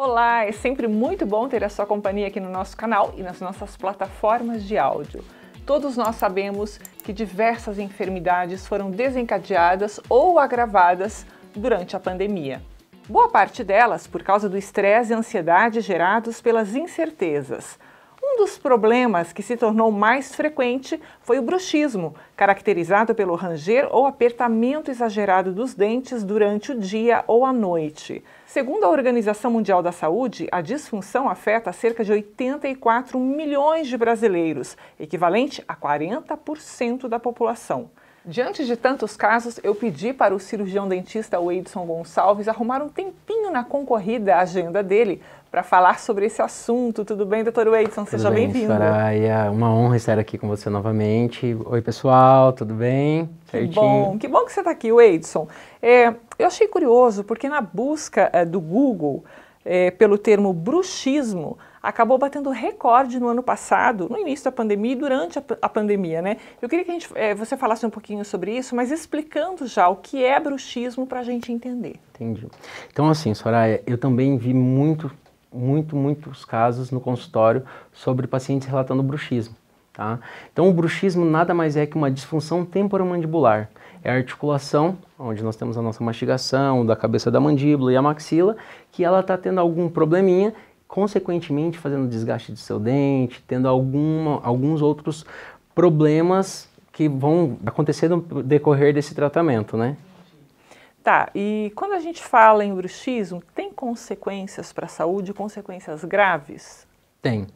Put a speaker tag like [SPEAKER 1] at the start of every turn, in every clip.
[SPEAKER 1] Olá, é sempre muito bom ter a sua companhia aqui no nosso canal e nas nossas plataformas de áudio. Todos nós sabemos que diversas enfermidades foram desencadeadas ou agravadas durante a pandemia. Boa parte delas por causa do estresse e ansiedade gerados pelas incertezas. Dos problemas que se tornou mais frequente foi o bruxismo, caracterizado pelo ranger ou apertamento exagerado dos dentes durante o dia ou a noite. Segundo a Organização Mundial da Saúde, a disfunção afeta cerca de 84 milhões de brasileiros, equivalente a 40% da população. Diante de tantos casos, eu pedi para o cirurgião dentista Weidson Gonçalves arrumar um tempinho na concorrida agenda dele para falar sobre esse assunto. Tudo bem, doutor Weidson? Seja bem-vindo.
[SPEAKER 2] Soraya, uma honra estar aqui com você novamente. Oi, pessoal, tudo bem?
[SPEAKER 1] Certinho. Que bom, que bom que você está aqui, Weidson. É, eu achei curioso porque na busca é, do Google é, pelo termo bruxismo, acabou batendo recorde no ano passado, no início da pandemia e durante a, a pandemia, né? Eu queria que a gente, é, você falasse um pouquinho sobre isso, mas explicando já o que é bruxismo para a gente entender.
[SPEAKER 2] Entendi. Então, assim, Soraya, eu também vi muito muito, muitos casos no consultório sobre pacientes relatando bruxismo. Tá? Então, o bruxismo nada mais é que uma disfunção temporomandibular. É a articulação, onde nós temos a nossa mastigação, da cabeça da mandíbula e a maxila, que ela está tendo algum probleminha, consequentemente fazendo desgaste de seu dente, tendo alguma, alguns outros problemas que vão acontecer no decorrer desse tratamento, né?
[SPEAKER 1] Tá, e quando a gente fala em bruxismo, tem consequências para a saúde, consequências graves?
[SPEAKER 2] Tem.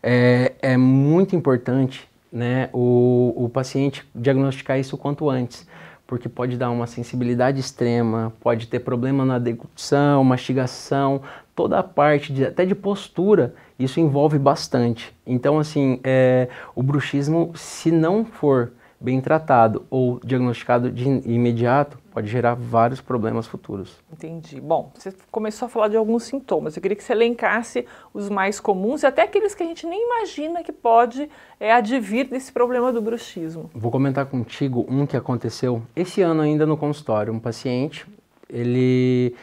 [SPEAKER 2] É, é muito importante né, o, o paciente diagnosticar isso quanto antes, porque pode dar uma sensibilidade extrema, pode ter problema na deglutição, mastigação, toda a parte, de, até de postura, isso envolve bastante. Então, assim, é, o bruxismo, se não for bem tratado ou diagnosticado de imediato, pode gerar vários problemas futuros.
[SPEAKER 1] Entendi. Bom, você começou a falar de alguns sintomas. Eu queria que você elencasse os mais comuns e até aqueles que a gente nem imagina que pode é, advir desse problema do bruxismo.
[SPEAKER 2] Vou comentar contigo um que aconteceu esse ano ainda no consultório. Um paciente, ele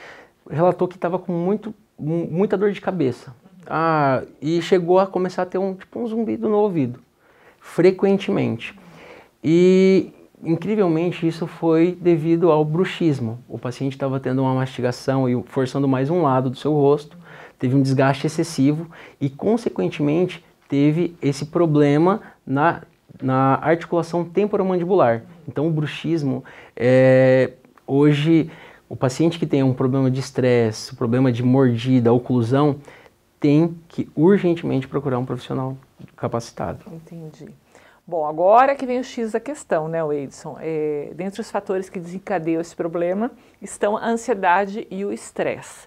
[SPEAKER 2] relatou que estava com muito, muita dor de cabeça. Ah, e chegou a começar a ter um, tipo, um zumbido no ouvido, frequentemente. E incrivelmente isso foi devido ao bruxismo. O paciente estava tendo uma mastigação e forçando mais um lado do seu rosto, teve um desgaste excessivo e, consequentemente, teve esse problema na, na articulação temporomandibular. Então, o bruxismo, é, hoje, o paciente que tem um problema de estresse, problema de mordida, oclusão, tem que urgentemente procurar um profissional capacitado.
[SPEAKER 1] Entendi. Bom, agora que vem o X da questão, né, Edson? É, dentre os fatores que desencadeiam esse problema estão a ansiedade e o estresse.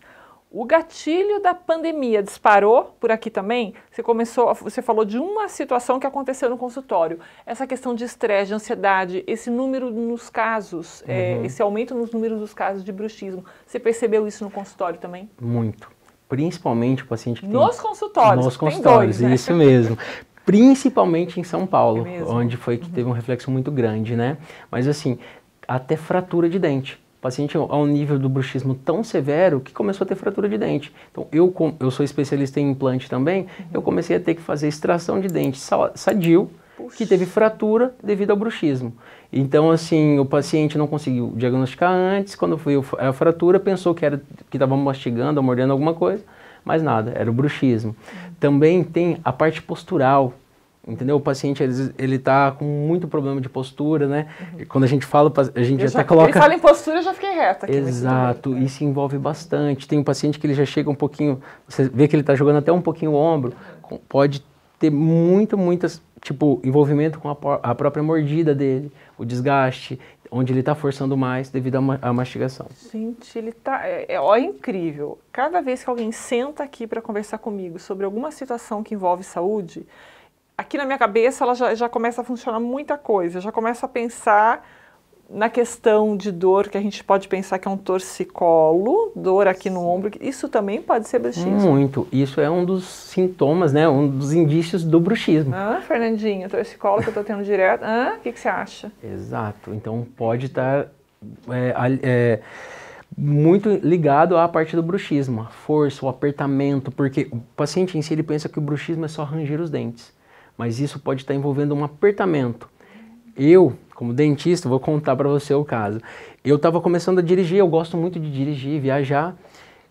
[SPEAKER 1] O gatilho da pandemia disparou por aqui também? Você começou, você falou de uma situação que aconteceu no consultório. Essa questão de estresse, de ansiedade, esse número nos casos, é, uhum. é, esse aumento nos números dos casos de bruxismo. Você percebeu isso no consultório também?
[SPEAKER 2] Muito principalmente o paciente que
[SPEAKER 1] nos
[SPEAKER 2] tem...
[SPEAKER 1] consultórios.
[SPEAKER 2] Nos consultórios, dois, né? isso mesmo principalmente em São Paulo, é onde foi que teve um reflexo muito grande, né? Mas assim, até fratura de dente. O paciente a um nível do bruxismo tão severo que começou a ter fratura de dente. Então, eu, eu sou especialista em implante também, uhum. eu comecei a ter que fazer extração de dente sadio, Puxa. que teve fratura devido ao bruxismo. Então, assim, o paciente não conseguiu diagnosticar antes, quando foi a fratura, pensou que era que estava mastigando ou mordendo alguma coisa, mas nada, era o bruxismo. Também tem a parte postural, Entendeu? O paciente, ele está com muito problema de postura, né? Uhum. Quando a gente fala, a gente
[SPEAKER 1] já,
[SPEAKER 2] até coloca...
[SPEAKER 1] Ele fala em postura, eu já fiquei reta aqui.
[SPEAKER 2] Exato, isso envolve bastante. Tem um paciente que ele já chega um pouquinho, você vê que ele está jogando até um pouquinho o ombro, pode ter muito, muitas, tipo, envolvimento com a, a própria mordida dele, o desgaste, onde ele está forçando mais devido à mastigação.
[SPEAKER 1] Gente, ele tá, é, é, ó, é incrível. Cada vez que alguém senta aqui para conversar comigo sobre alguma situação que envolve saúde, aqui na minha cabeça ela já, já começa a funcionar muita coisa, já começa a pensar na questão de dor, que a gente pode pensar que é um torcicolo, dor aqui no ombro, isso também pode ser bruxismo.
[SPEAKER 2] Muito. Isso é um dos sintomas, né? Um dos indícios do bruxismo.
[SPEAKER 1] Ah, Fernandinho, torcicolo que eu estou tendo direto. Ah, o que, que você acha?
[SPEAKER 2] Exato. Então pode estar é, é, muito ligado à parte do bruxismo, a força, o apertamento, porque o paciente em si ele pensa que o bruxismo é só ranger os dentes, mas isso pode estar envolvendo um apertamento. Eu, como dentista, vou contar para você o caso. Eu estava começando a dirigir, eu gosto muito de dirigir, viajar.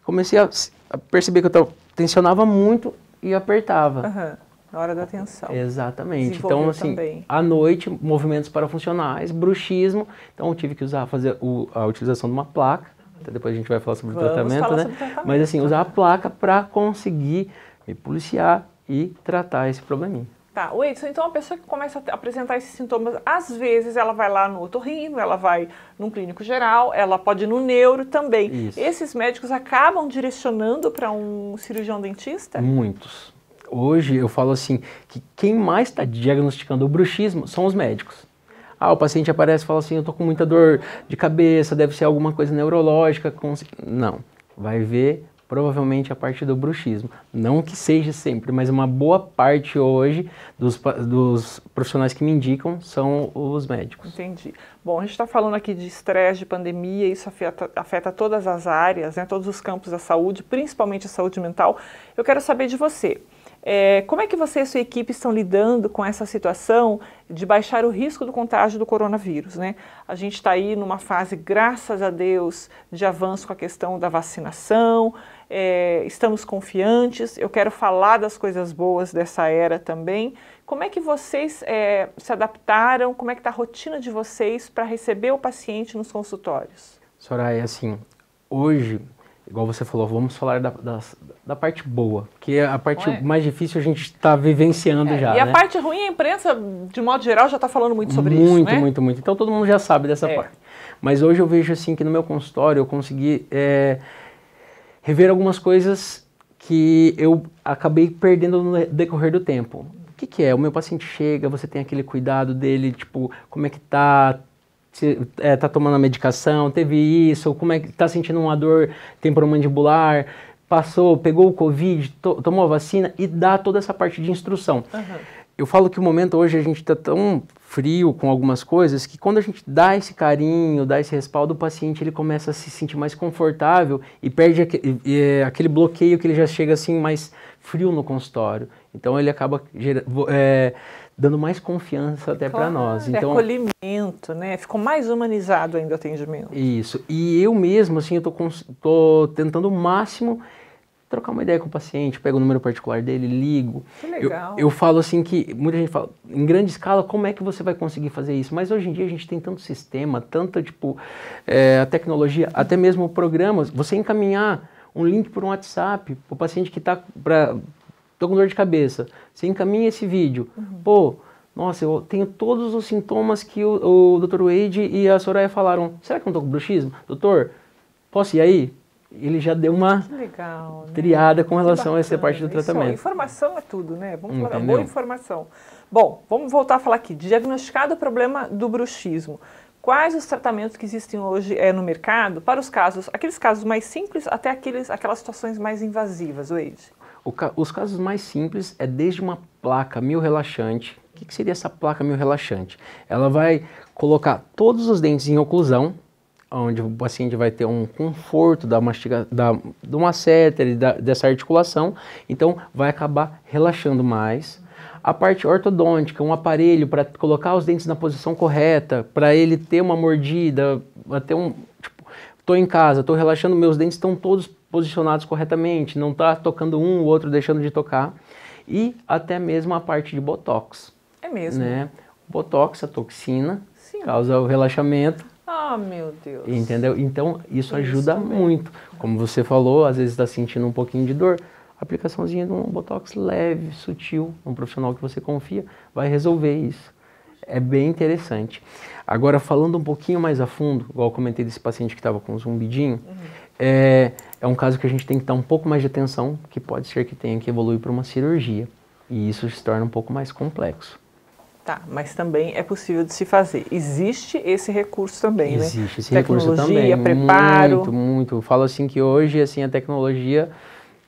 [SPEAKER 2] Comecei a, a perceber que eu tava, tensionava muito e apertava.
[SPEAKER 1] Uhum. Na hora da atenção.
[SPEAKER 2] Exatamente. Então, assim, também. à noite, movimentos parafuncionais, bruxismo. Então, eu tive que usar, fazer o, a utilização de uma placa. Até depois a gente vai falar sobre Vamos o tratamento, né? Sobre tratamento. Mas, assim, usar a placa para conseguir me policiar e tratar esse probleminha.
[SPEAKER 1] Tá, o Edson, então a pessoa que começa a apresentar esses sintomas, às vezes ela vai lá no otorrino, ela vai num clínico geral, ela pode ir no neuro também. Isso. Esses médicos acabam direcionando para um cirurgião dentista?
[SPEAKER 2] Muitos hoje eu falo assim, que quem mais está diagnosticando o bruxismo são os médicos. Ah, o paciente aparece e fala assim, eu tô com muita dor de cabeça, deve ser alguma coisa neurológica. Não, vai ver provavelmente a parte do bruxismo. Não que seja sempre, mas uma boa parte hoje dos, dos profissionais que me indicam são os médicos.
[SPEAKER 1] Entendi. Bom, a gente está falando aqui de estresse, de pandemia, isso afeta, afeta todas as áreas, né, todos os campos da saúde, principalmente a saúde mental. Eu quero saber de você. É, como é que você e sua equipe estão lidando com essa situação de baixar o risco do contágio do coronavírus? Né? A gente está aí numa fase, graças a Deus, de avanço com a questão da vacinação, é, estamos confiantes. Eu quero falar das coisas boas dessa era também. Como é que vocês é, se adaptaram? Como é que está a rotina de vocês para receber o paciente nos consultórios?
[SPEAKER 2] Soraya, assim, hoje igual você falou, vamos falar da, da, da parte boa, que é a parte é. mais difícil a gente está vivenciando é, já.
[SPEAKER 1] E
[SPEAKER 2] né?
[SPEAKER 1] a parte ruim, a imprensa, de modo geral, já está falando muito sobre
[SPEAKER 2] muito,
[SPEAKER 1] isso.
[SPEAKER 2] Muito, né? muito, muito. Então todo mundo já sabe dessa é. parte. Mas hoje eu vejo assim que no meu consultório eu consegui rever algumas coisas que eu acabei perdendo no decorrer do tempo. O que, que é? O meu paciente chega, você tem aquele cuidado dele, tipo, como é que tá, se é, tá tomando a medicação, teve isso, como é que tá sentindo uma dor temporomandibular, passou, pegou o Covid, to, tomou a vacina e dá toda essa parte de instrução. Uhum. Eu falo que o momento hoje a gente está tão frio com algumas coisas que quando a gente dá esse carinho, dá esse respaldo, o paciente ele começa a se sentir mais confortável e perde aquele, é, aquele bloqueio que ele já chega assim mais frio no consultório. Então ele acaba é, dando mais confiança até claro, para nós.
[SPEAKER 1] É então, acolhimento, né? Ficou mais humanizado ainda o atendimento.
[SPEAKER 2] Isso. E eu mesmo, assim, eu tô, tô tentando o máximo trocar uma ideia com o paciente, pego o número particular dele, ligo.
[SPEAKER 1] Que legal.
[SPEAKER 2] Eu, eu falo assim que muita gente fala, em grande escala, como é que você vai conseguir fazer isso? Mas hoje em dia a gente tem tanto sistema, tanta, tipo, é, a tecnologia, até mesmo programas, você encaminhar um link por um WhatsApp para o paciente que está para tô com dor de cabeça. Você encaminha esse vídeo. Uhum. Pô, nossa, eu tenho todos os sintomas que o, o Dr. Wade e a Soraya falaram. Será que eu não tô com bruxismo? Doutor, posso ir aí? Ele já deu uma
[SPEAKER 1] legal, né?
[SPEAKER 2] triada com relação a essa parte do tratamento.
[SPEAKER 1] Isso, informação é tudo, né? Vamos Entendeu? falar boa informação. Bom, vamos voltar a falar aqui. Diagnosticado o problema do bruxismo. Quais os tratamentos que existem hoje é, no mercado para os casos, aqueles casos mais simples até aqueles, aquelas situações mais invasivas, Wade?
[SPEAKER 2] Ca os casos mais simples é desde uma placa mil relaxante. O que, que seria essa placa mil relaxante? Ela vai colocar todos os dentes em oclusão, onde o paciente vai ter um conforto da mastiga, da, de uma da, dessa articulação, então vai acabar relaxando mais. A parte ortodôntica, um aparelho para colocar os dentes na posição correta, para ele ter uma mordida, ter um, tipo, estou em casa, estou relaxando, meus dentes estão todos posicionados corretamente, não está tocando um, o outro deixando de tocar. E até mesmo a parte de botox.
[SPEAKER 1] É mesmo?
[SPEAKER 2] Né? Botox, a toxina, Sim. causa o relaxamento.
[SPEAKER 1] Ah, meu Deus.
[SPEAKER 2] Entendeu? Então, isso, isso ajuda também. muito. Como você falou, às vezes está sentindo um pouquinho de dor. aplicaçãozinha de um botox leve, sutil, um profissional que você confia, vai resolver isso. É bem interessante. Agora, falando um pouquinho mais a fundo, igual eu comentei desse paciente que estava com um zumbidinho, uhum. é, é um caso que a gente tem que dar um pouco mais de atenção, que pode ser que tenha que evoluir para uma cirurgia. E isso se torna um pouco mais complexo.
[SPEAKER 1] Tá, mas também é possível de se fazer. Existe esse recurso também,
[SPEAKER 2] Existe
[SPEAKER 1] né?
[SPEAKER 2] Existe esse recurso também.
[SPEAKER 1] preparo.
[SPEAKER 2] Muito, muito. Eu falo assim que hoje assim a tecnologia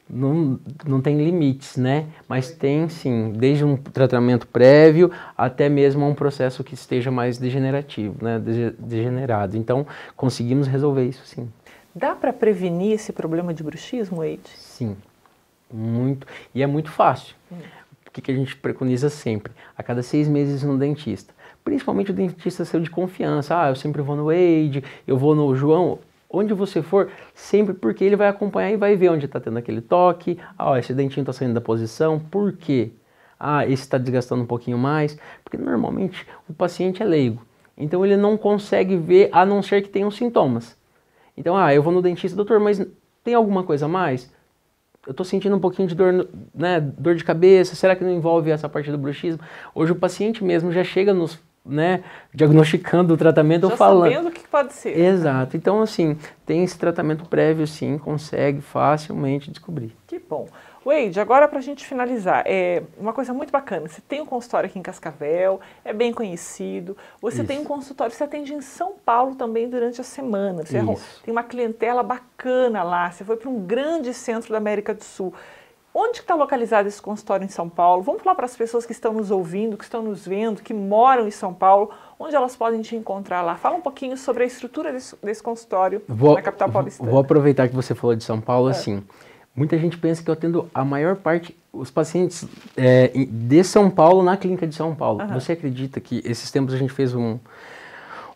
[SPEAKER 2] não, não tem limites, né? Mas tem sim, desde um tratamento prévio até mesmo um processo que esteja mais degenerativo, né? Degenerado. Então, conseguimos resolver isso sim.
[SPEAKER 1] Dá para prevenir esse problema de bruxismo, Wade?
[SPEAKER 2] Sim, muito. E é muito fácil. Hum. O que, que a gente preconiza sempre? A cada seis meses no dentista. Principalmente o dentista seu de confiança. Ah, eu sempre vou no Wade, eu vou no João. Onde você for, sempre porque ele vai acompanhar e vai ver onde está tendo aquele toque. Ah, ó, esse dentinho está saindo da posição. Por quê? Ah, esse está desgastando um pouquinho mais. Porque normalmente o paciente é leigo. Então ele não consegue ver a não ser que tenham sintomas. Então, ah, eu vou no dentista, doutor, mas tem alguma coisa a mais? Eu estou sentindo um pouquinho de dor, né, dor de cabeça, será que não envolve essa parte do bruxismo? Hoje o paciente mesmo já chega nos, né, diagnosticando o tratamento
[SPEAKER 1] já
[SPEAKER 2] falando.
[SPEAKER 1] sabendo o que pode ser.
[SPEAKER 2] Exato. Então, assim, tem esse tratamento prévio, sim, consegue facilmente descobrir.
[SPEAKER 1] Que bom. Wade, agora para a gente finalizar, é uma coisa muito bacana. Você tem um consultório aqui em Cascavel, é bem conhecido. Você Isso. tem um consultório, você atende em São Paulo também durante a semana. Você tem uma clientela bacana lá. Você foi para um grande centro da América do Sul. Onde está localizado esse consultório em São Paulo? Vamos falar para as pessoas que estão nos ouvindo, que estão nos vendo, que moram em São Paulo, onde elas podem te encontrar lá. Fala um pouquinho sobre a estrutura desse, desse consultório
[SPEAKER 2] vou,
[SPEAKER 1] na capital paulistana.
[SPEAKER 2] Vou aproveitar que você falou de São Paulo, é. assim. Muita gente pensa que eu atendo a maior parte, os pacientes é, de São Paulo na clínica de São Paulo. Uhum. Você acredita que esses tempos a gente fez um,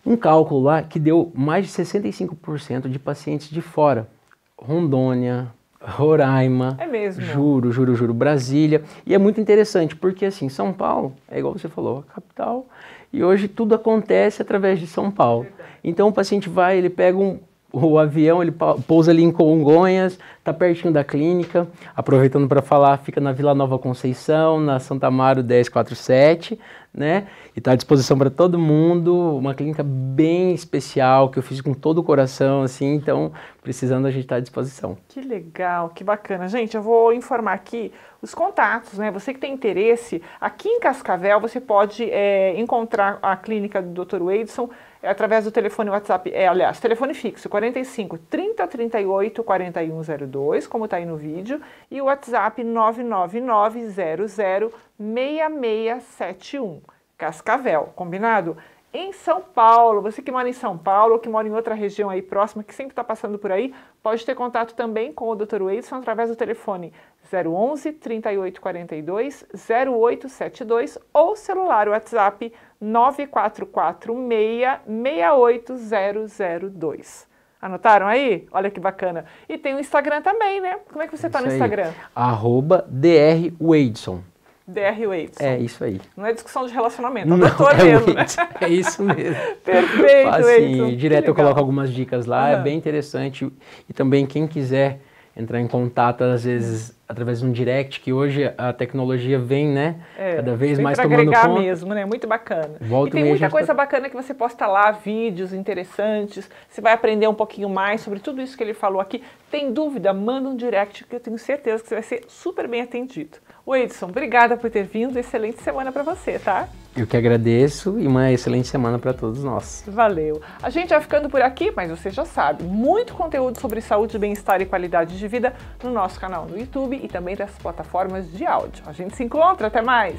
[SPEAKER 2] um cálculo lá que deu mais de 65% de pacientes de fora? Rondônia, Roraima.
[SPEAKER 1] É mesmo.
[SPEAKER 2] Juro, juro, juro. Brasília. E é muito interessante, porque assim, São Paulo, é igual você falou, a capital, e hoje tudo acontece através de São Paulo. Então o paciente vai, ele pega um, o avião ele pousa ali em Congonhas, está pertinho da clínica. Aproveitando para falar, fica na Vila Nova Conceição, na Santa Amaro 1047, né? E está à disposição para todo mundo. Uma clínica bem especial que eu fiz com todo o coração, assim. Então, precisando a gente está à disposição.
[SPEAKER 1] Que legal, que bacana, gente. Eu vou informar aqui os contatos, né? Você que tem interesse, aqui em Cascavel você pode é, encontrar a clínica do Dr. Edson através do telefone WhatsApp, é, aliás, telefone fixo 45 30 38 4102, como está aí no vídeo, e o WhatsApp 999 00 6671, Cascavel, combinado? Em São Paulo, você que mora em São Paulo ou que mora em outra região aí próxima, que sempre está passando por aí, pode ter contato também com o Dr. Wilson através do telefone 011 3842 0872 ou celular WhatsApp 9446 68002. Anotaram aí? Olha que bacana. E tem o Instagram também, né? Como é que você está no Instagram?
[SPEAKER 2] Arroba
[SPEAKER 1] Dr. Wadeson.
[SPEAKER 2] É isso aí.
[SPEAKER 1] Não é discussão de relacionamento, é doutor é mesmo, né?
[SPEAKER 2] É isso mesmo.
[SPEAKER 1] Perfeito,
[SPEAKER 2] assim, Direto eu coloco algumas dicas lá, uhum. é bem interessante. E também quem quiser entrar em contato, às vezes, através de um direct, que hoje a tecnologia vem, né? É, cada vez mais tomando
[SPEAKER 1] agregar
[SPEAKER 2] conta.
[SPEAKER 1] mesmo, né? Muito bacana.
[SPEAKER 2] Volta
[SPEAKER 1] e tem muita coisa tá... bacana que você posta lá, vídeos interessantes, você vai aprender um pouquinho mais sobre tudo isso que ele falou aqui. Tem dúvida? Manda um direct que eu tenho certeza que você vai ser super bem atendido. O Edson, obrigada por ter vindo, excelente semana para você, tá?
[SPEAKER 2] Eu que agradeço e uma excelente semana para todos nós.
[SPEAKER 1] Valeu. A gente vai ficando por aqui, mas você já sabe, muito conteúdo sobre saúde, bem-estar e qualidade de vida no nosso canal no YouTube e também das plataformas de áudio. A gente se encontra, até mais!